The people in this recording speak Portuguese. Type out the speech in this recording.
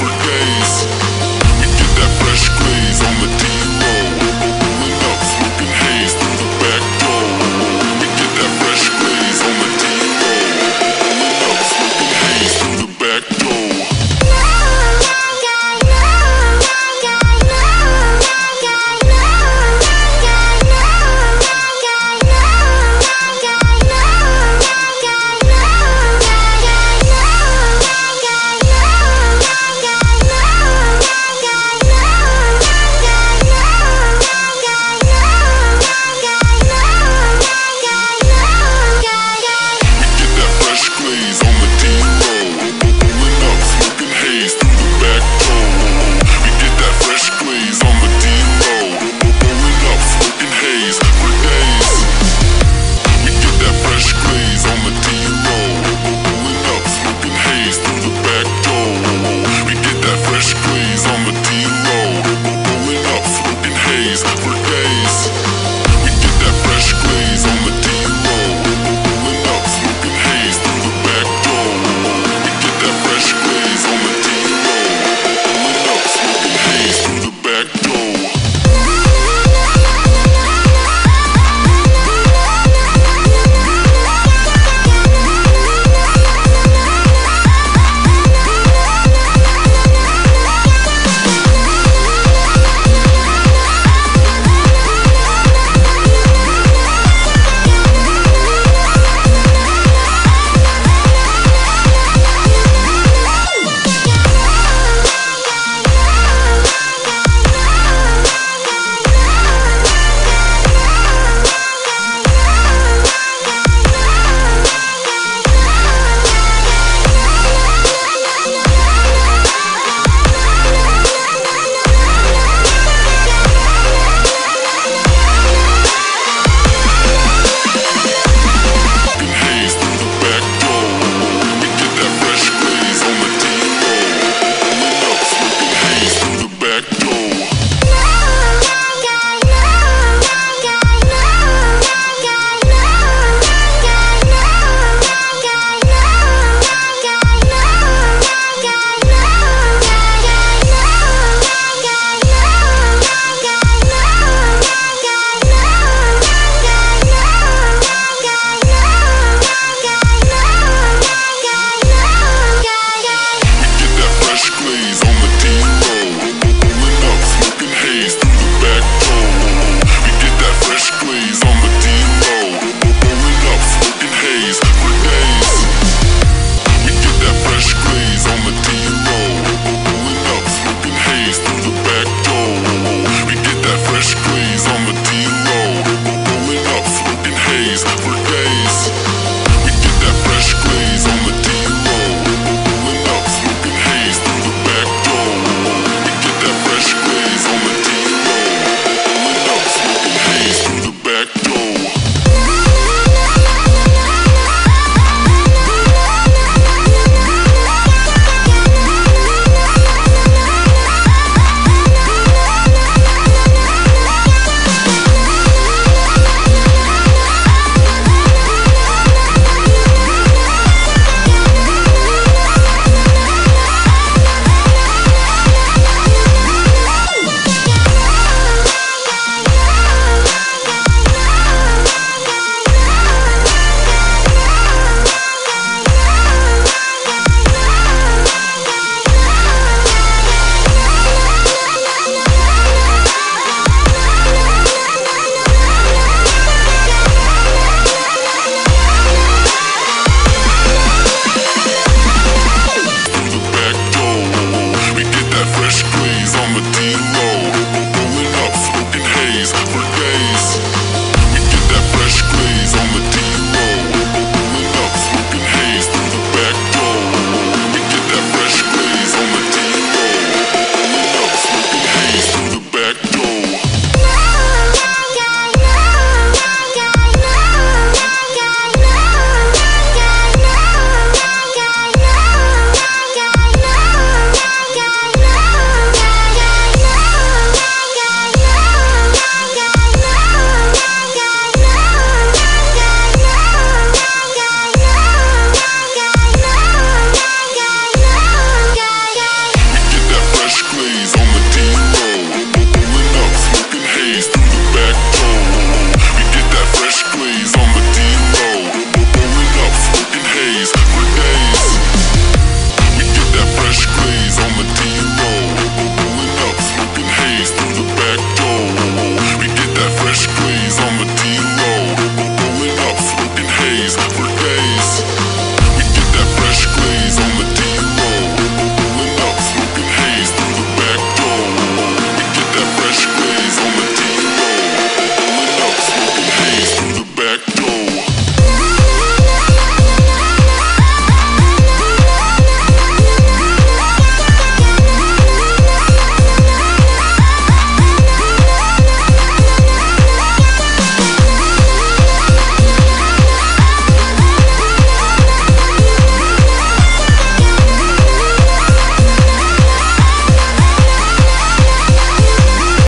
Porque